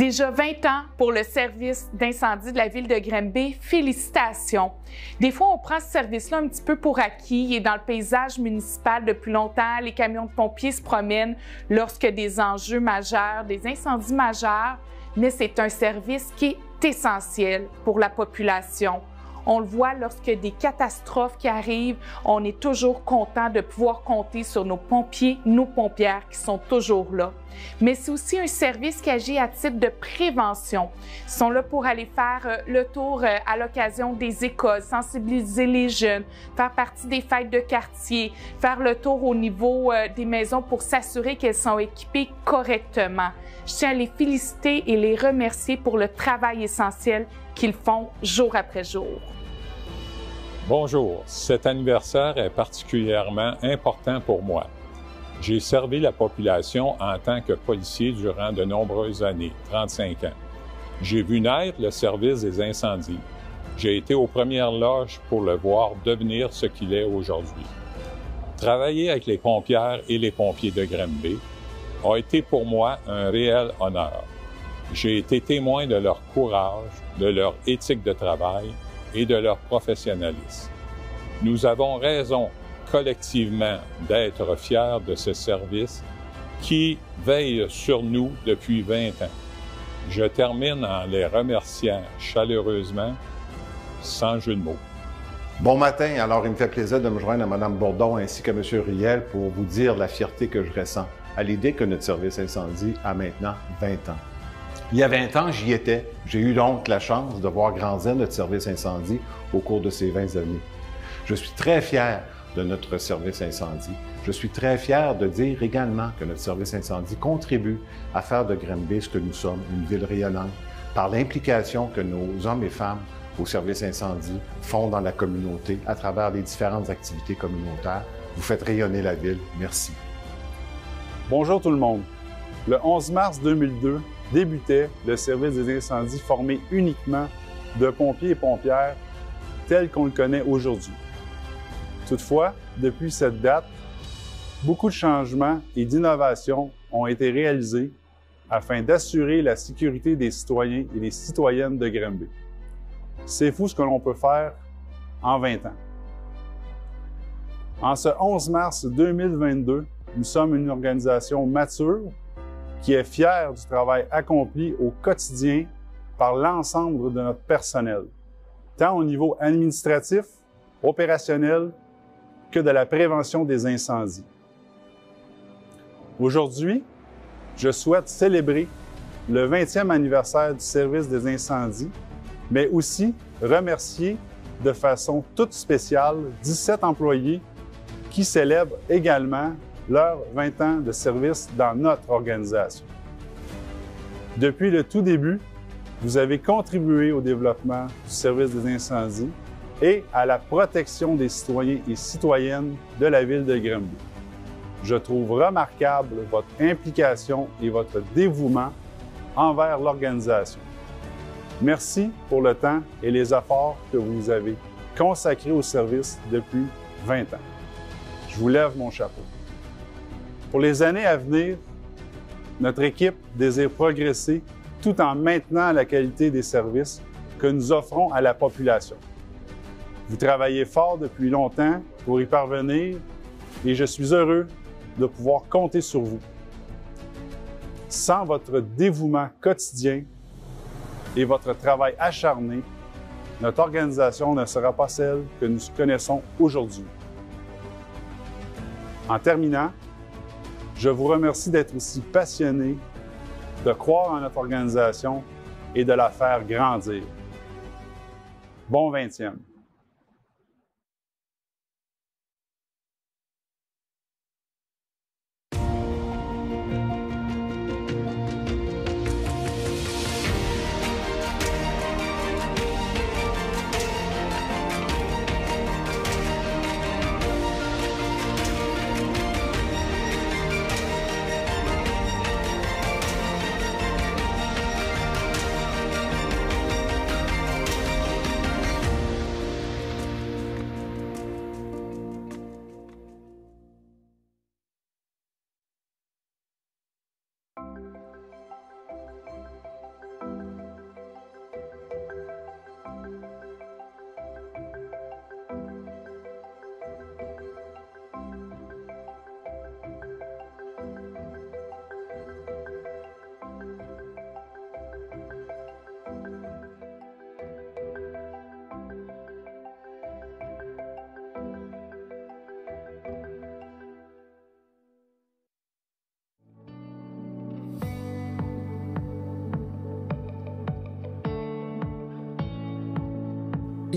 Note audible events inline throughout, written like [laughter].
Déjà 20 ans pour le service d'incendie de la ville de Granby. Félicitations. Des fois, on prend ce service-là un petit peu pour acquis. Il est dans le paysage municipal depuis longtemps. Les camions de pompiers se promènent lorsque des enjeux majeurs, des incendies majeurs, mais c'est un service qui est essentiel pour la population. On le voit lorsque des catastrophes qui arrivent, on est toujours content de pouvoir compter sur nos pompiers, nos pompières qui sont toujours là. Mais c'est aussi un service qui agit à titre de prévention. Ils sont là pour aller faire euh, le tour euh, à l'occasion des écoles, sensibiliser les jeunes, faire partie des fêtes de quartier, faire le tour au niveau euh, des maisons pour s'assurer qu'elles sont équipées correctement. Je tiens à les féliciter et les remercier pour le travail essentiel qu'ils font jour après jour. Bonjour, cet anniversaire est particulièrement important pour moi. J'ai servi la population en tant que policier durant de nombreuses années, 35 ans. J'ai vu naître le service des incendies. J'ai été aux premières loges pour le voir devenir ce qu'il est aujourd'hui. Travailler avec les pompières et les pompiers de Granby a été pour moi un réel honneur. J'ai été témoin de leur courage, de leur éthique de travail et de leur professionnalisme. Nous avons raison collectivement d'être fiers de ce service qui veille sur nous depuis 20 ans. Je termine en les remerciant chaleureusement, sans jeu de mots. Bon matin. Alors, il me fait plaisir de me joindre à Mme Bourdon ainsi qu'à M. Riel pour vous dire la fierté que je ressens à l'idée que notre service incendie a maintenant 20 ans. Il y a 20 ans, j'y étais. J'ai eu donc la chance de voir grandir notre service incendie au cours de ces 20 années. Je suis très fier de notre service incendie. Je suis très fier de dire également que notre service incendie contribue à faire de Granby ce que nous sommes, une ville rayonnante, par l'implication que nos hommes et femmes au service incendie font dans la communauté à travers les différentes activités communautaires. Vous faites rayonner la ville. Merci. Bonjour tout le monde. Le 11 mars 2002, débutait le service des incendies formé uniquement de pompiers et pompières tel qu'on le connaît aujourd'hui. Toutefois, depuis cette date, beaucoup de changements et d'innovations ont été réalisés afin d'assurer la sécurité des citoyens et des citoyennes de Granby. C'est fou ce que l'on peut faire en 20 ans. En ce 11 mars 2022, nous sommes une organisation mature qui est fier du travail accompli au quotidien par l'ensemble de notre personnel, tant au niveau administratif, opérationnel, que de la prévention des incendies. Aujourd'hui, je souhaite célébrer le 20e anniversaire du service des incendies, mais aussi remercier de façon toute spéciale 17 employés qui célèbrent également leurs 20 ans de service dans notre organisation. Depuis le tout début, vous avez contribué au développement du service des incendies et à la protection des citoyens et citoyennes de la ville de Granby. Je trouve remarquable votre implication et votre dévouement envers l'organisation. Merci pour le temps et les efforts que vous avez consacrés au service depuis 20 ans. Je vous lève mon chapeau. Pour les années à venir, notre équipe désire progresser tout en maintenant la qualité des services que nous offrons à la population. Vous travaillez fort depuis longtemps pour y parvenir et je suis heureux de pouvoir compter sur vous. Sans votre dévouement quotidien et votre travail acharné, notre organisation ne sera pas celle que nous connaissons aujourd'hui. En terminant, je vous remercie d'être aussi passionné, de croire en notre organisation et de la faire grandir. Bon 20e.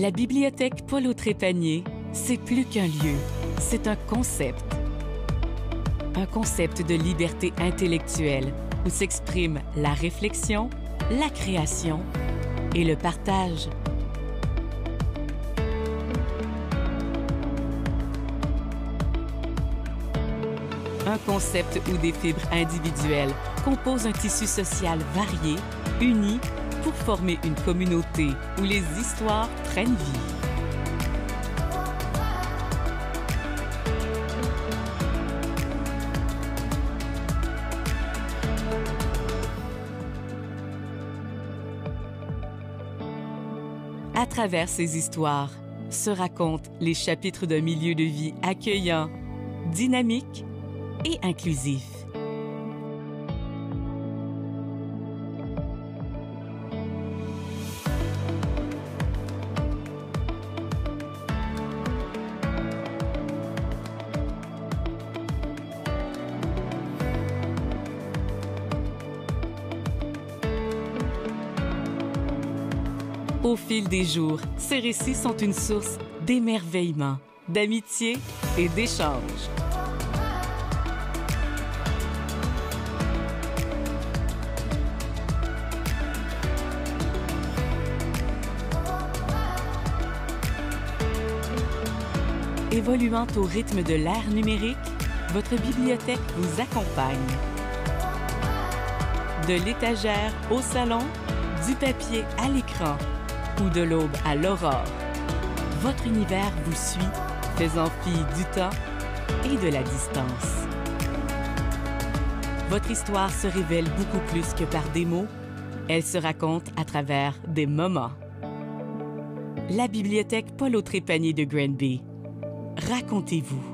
La bibliothèque Paul Trépanier, c'est plus qu'un lieu, c'est un concept. Un concept de liberté intellectuelle où s'exprime la réflexion, la création et le partage. Un concept où des fibres individuelles composent un tissu social varié, uni, pour former une communauté où les histoires prennent vie. À travers ces histoires se racontent les chapitres d'un milieu de vie accueillant, dynamique et inclusif. Des jours, ces récits sont une source d'émerveillement, d'amitié et d'échange. Évoluant au rythme de l'ère numérique, votre bibliothèque vous accompagne. De l'étagère au salon, du papier à l'écran ou de l'aube à l'aurore, votre univers vous suit, faisant fi du temps et de la distance. Votre histoire se révèle beaucoup plus que par des mots, elle se raconte à travers des moments. La bibliothèque Paul Trépanier de Granby. Racontez-vous.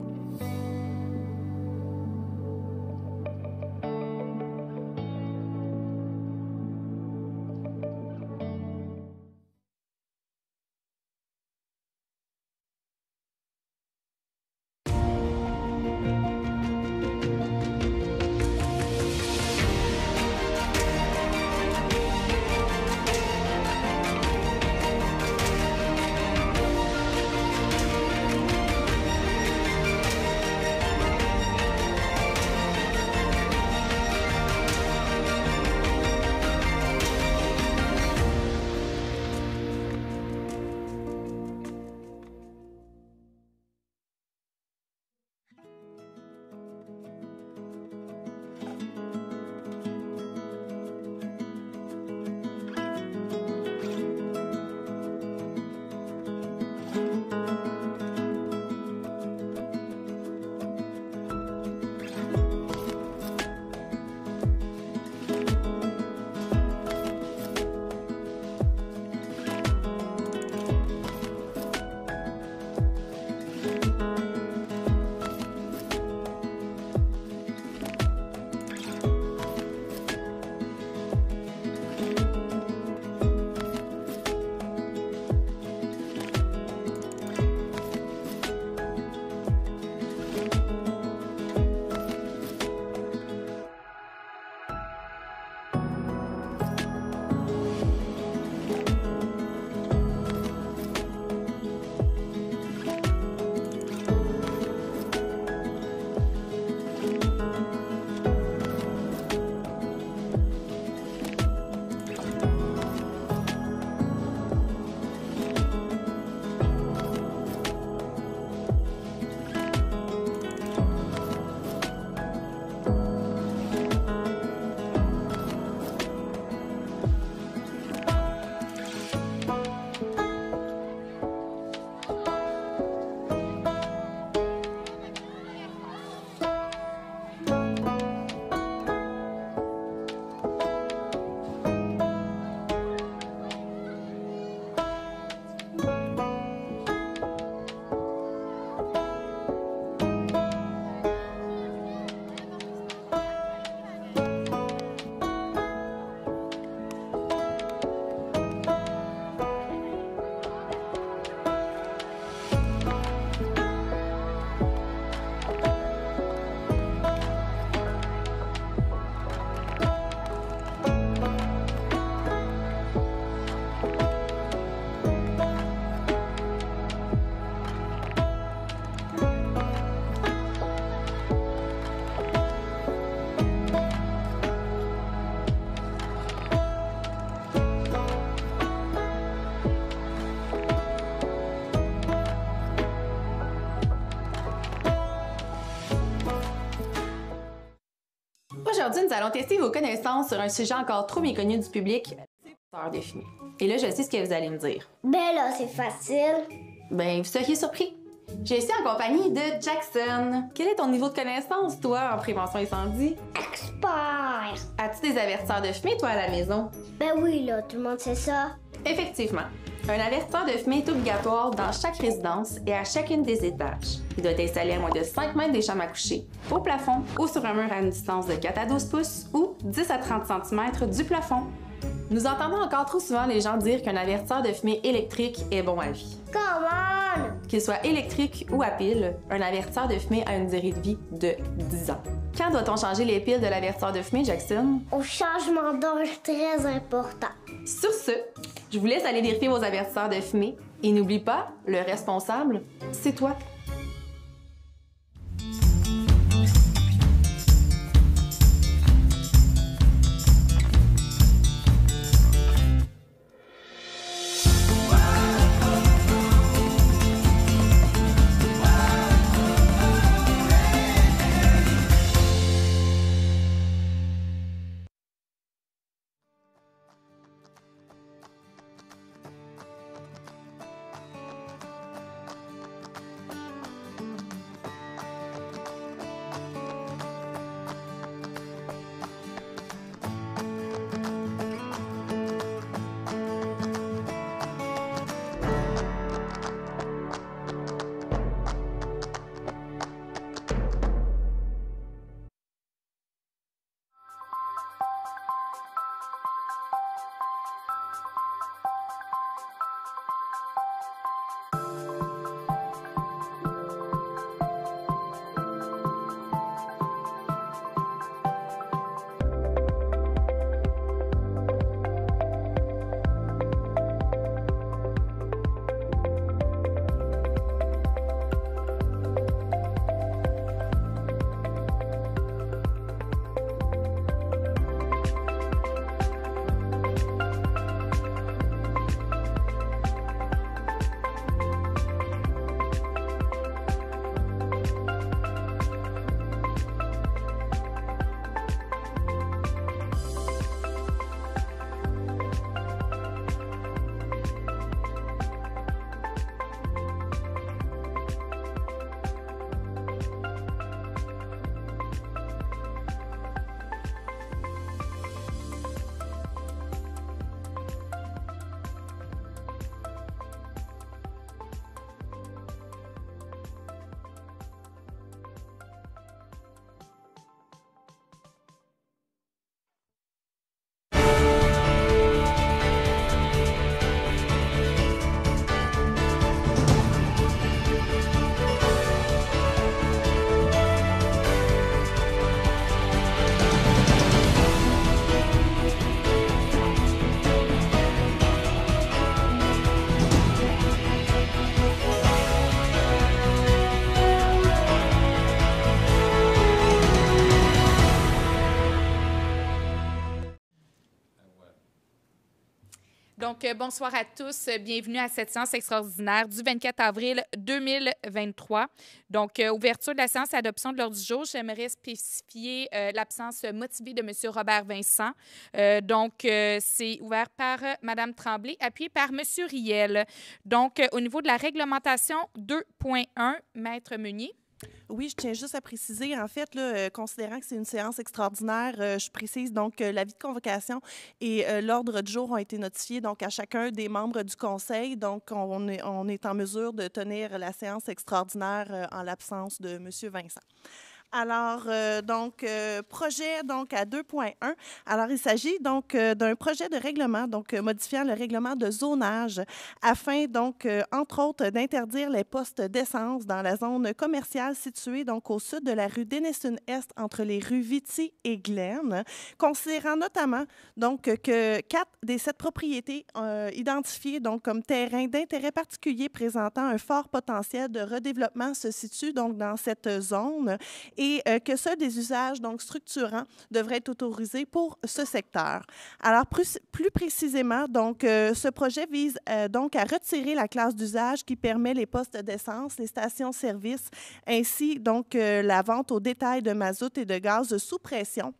Allons tester vos connaissances sur un sujet encore trop méconnu du public, de fumée. Et là, je sais ce que vous allez me dire. Ben là, c'est facile. Ben, vous seriez surpris. Je suis en compagnie de Jackson. Quel est ton niveau de connaissance, toi, en prévention incendie? Expert. As-tu des avertisseurs de fumée, toi, à la maison? Ben oui, là, tout le monde sait ça. Effectivement. Un avertisseur de fumée est obligatoire dans chaque résidence et à chacune des étages. Il doit être installé à moins de 5 mètres des chambres à coucher, au plafond ou sur un mur à une distance de 4 à 12 pouces ou 10 à 30 cm du plafond. Nous entendons encore trop souvent les gens dire qu'un avertisseur de fumée électrique est bon à vie. Comment? Qu'il soit électrique ou à pile, un avertisseur de fumée a une durée de vie de 10 ans. Quand doit-on changer les piles de l'avertisseur de fumée, Jackson? Au changement d'âge très important. Sur ce, je vous laisse aller vérifier vos avertisseurs de fumée. Et n'oublie pas, le responsable, c'est toi. Donc, euh, bonsoir à tous. Bienvenue à cette séance extraordinaire du 24 avril 2023. Donc, euh, ouverture de la séance adoption de l'ordre du jour. J'aimerais spécifier euh, l'absence motivée de M. Robert Vincent. donc, c'est ouvert par Mme Tremblay, appuyé par M. Riel. Donc, au niveau de la réglementation 2.1, Maître Meunier. Oui, je tiens juste à préciser, en fait, euh, considérant que c'est une séance extraordinaire, euh, je précise donc que l'avis de convocation et euh, l'ordre du jour ont été notifiés donc à chacun des membres du conseil. Donc, on est en mesure de tenir la séance extraordinaire en l'absence de M. Vincent. Alors, euh, donc, euh, projet donc à 2.1. Alors, il s'agit donc euh, d'un projet de règlement, donc modifiant le règlement de zonage afin donc, entre autres, d'interdire les postes d'essence dans la zone commerciale située donc au sud de la rue Denison-Est entre les rues Viti et Glen, considérant notamment donc que quatre des sept propriétés identifiées donc comme terrain d'intérêt particulier présentant un fort potentiel de redéveloppement se situent donc dans cette zone et euh, que seuls des usages donc structurants devraient être autorisés pour ce secteur. Alors plus, plus précisément, donc euh, ce projet vise euh, donc à retirer la classe d'usage qui permet les postes d'essence, les stations-service, ainsi donc la vente au détail de mazout et de gaz sous pression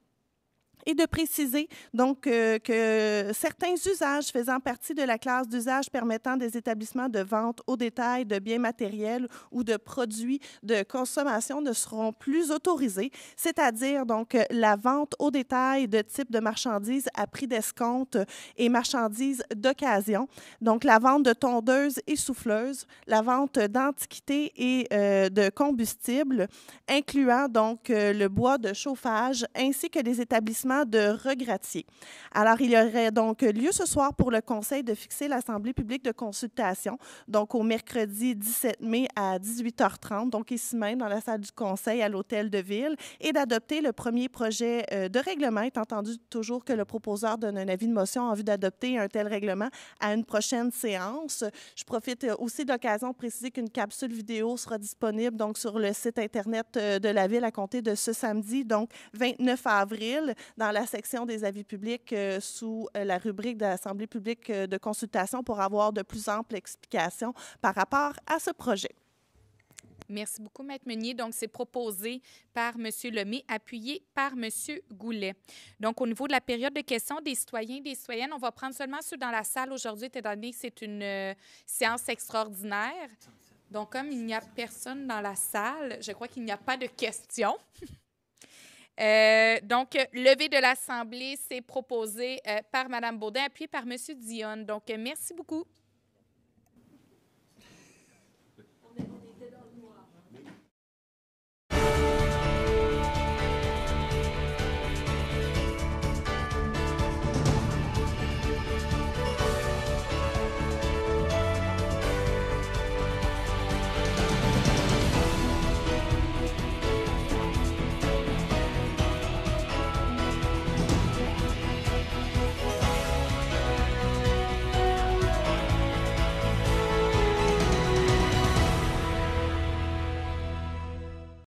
et de préciser donc euh, que certains usages faisant partie de la classe d'usage permettant des établissements de vente au détail de biens matériels ou de produits de consommation ne seront plus autorisés, c'est-à-dire donc la vente au détail de types de marchandises à prix d'escompte et marchandises d'occasion, donc la vente de tondeuses et souffleuses, la vente d'antiquités et euh, de combustibles, incluant donc euh, le bois de chauffage ainsi que des établissements de regratier. Alors, il y aurait donc lieu ce soir pour le Conseil de fixer l'Assemblée publique de consultation, donc au mercredi 17 mai à 18h30, donc ici même dans la salle du Conseil à l'Hôtel de Ville, et d'adopter le premier projet euh, de règlement, étant entendu toujours que le proposeur donne un avis de motion en vue d'adopter un tel règlement à une prochaine séance. Je profite euh, aussi de l'occasion de préciser qu'une capsule vidéo sera disponible donc sur le site Internet euh, de la Ville à compter de ce samedi, donc 29 avril, dans la section des avis publics euh, sous euh, la rubrique de l'Assemblée publique euh, de consultation pour avoir de plus amples explications par rapport à ce projet. Merci beaucoup, Maître Meunier. Donc, c'est proposé par M. Lemay, appuyé par M. Goulet. Donc, au niveau de la période de questions des citoyens et des citoyennes, on va prendre seulement ceux dans la salle aujourd'hui, étant donné que c'est une séance extraordinaire. Donc, comme il n'y a personne dans la salle, je crois qu'il n'y a pas de questions. [laughs] Euh, donc, levé de l'Assemblée, c'est proposé euh, par Mme Baudin, appuyé par M. Dionne. Donc, merci beaucoup.